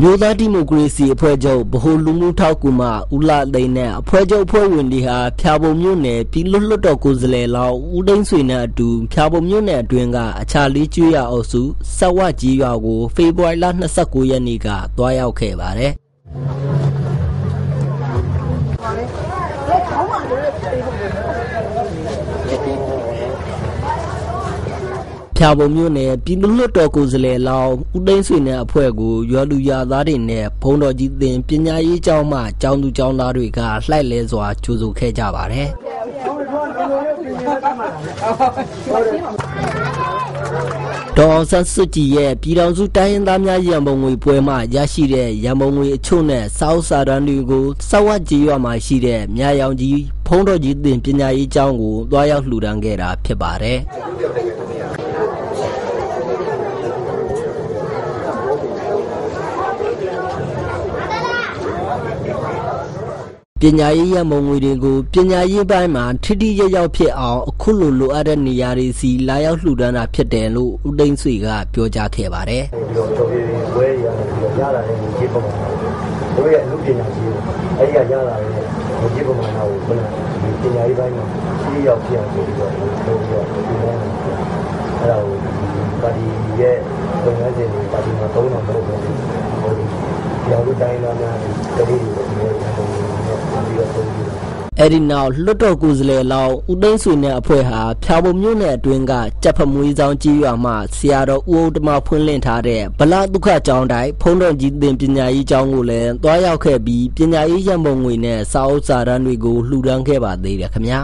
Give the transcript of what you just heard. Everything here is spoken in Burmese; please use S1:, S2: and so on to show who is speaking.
S1: မျိုးသားဒီမိုကရေစီအဖွဲ့ချုပ်ဗဟိုလူမှုထောက်ကူမှဦးလာသိန်းနဲ့အဖွဲ့ချုပ်အဖွဲ့ဝင်တွေဟာဖျာပုံမြို့နယ်ပြည်လွတ်လွတ်တော်ကိုယ်စားလှယ်လောက်ဦးသိန်းဆွေနဲ့အတူဖျာပုံမြို့နယ်အတွင်းကအခြားလေးကျွေးရအုပ်စုဆက်ဝကြီးရွာကိုဖေဖော်ဝါရီလ29ရက်နေ့ကတွားရောက်ခဲ့ပါတယ်ဖျာပုံ မြို့နယ်ပြည်သူ့လွှတ်တော်ကိုယ်စားလှယ်လောင်းဦးသိန်းဆွေနဲ့အဖွဲ့ကိုရွာလူရွာသားတွေနဲ့ဘုံတော်ကြီးတင်ပညာရေးကျောင်းမှကျောင်းသူကျောင်းသားတွေကလှိုက်လဲစွာကြိုဆိုခဲ့ကြပါတယ်။ဒေါ်ဆန်းစုကြည်ရဲ့ပြည်တော်စုတိုင်းရင်းသားများရန်ပုံငွေပွဲမှရရှိတဲ့ရန်ပုံငွေအချို့နဲ့စောက်စာတန်းတွေကိုစောက်ဝကြီးရွာမှာရှိတဲ့မြရောင်ကြီးဖုံးတော်ကြီးတင်ပညာရေးကျောင်းကိုတွားရောက်လှူဒါန်းခဲ့တာဖြစ်ပါတယ်။ ပညာရေးရမုံငွေတွေကိုပညာရေးပိုင်းမှာထိထိရောက်ရောက်ဖြစ်အောင်အခုလိုလိုအပ်တဲ့နေရာတွေစီလာရောက်လှူဒန်းတာဖြစ်တယ်လို့ဦးသိန်းဆွေကပြောကြားခဲ့ပါတယ်။
S2: ပြီးတော့တော်ပြည်ဝဲရပြီးတော့ရလာတဲ့ဒီကြေးပမာဏတို့ရဲ့လူပညာကြီးအဲ့ဒီကရလာတဲ့ဒီကြေးပမာဏကိုခုနပညာရေးပိုင်းမှာရှိရောက်ဖြစ်အောင်ဆိုပြီးတော့လုပ်ပြီးတော့ဒီလိုအဲ့ဒါကိုပါတီရဲ့လုပ်ငန်းစဉ်တွေပါတီမှာသုံးအောင်လုပ်ပြီးဟိုဒီရောင်လူတိုင်းလာများတတိတွေဒီလိုရအောင် ပြီးတော့ပုံပြတယ်
S1: အဲဒီနောက်လွတ်တော်ကိုယ်စားလှယ်လောင်းဦးသိန်းဆွေနဲ့အဖွဲ့ဟာဖျာပုံမြို့နယ်အတွင်းကကြက်ဖမွေးဆောင်ကြီးရွာမှဆရာတော်ဦးဦးတမဖွင့်လှစ်ထားတဲ့ဗလာဒုက္ခကျောင်းတိုင်းဖုံးတော်ကြီးတင်ပညာရေးကျောင်းကိုလည်းတွားရောက်ခဲ့ပြီးပညာရေးရန်ပုံငွေနဲ့စာအုပ်စာတမ်းတွေကိုလှူဒန်းခဲ့ပါသေးတယ်ခင်ဗျာ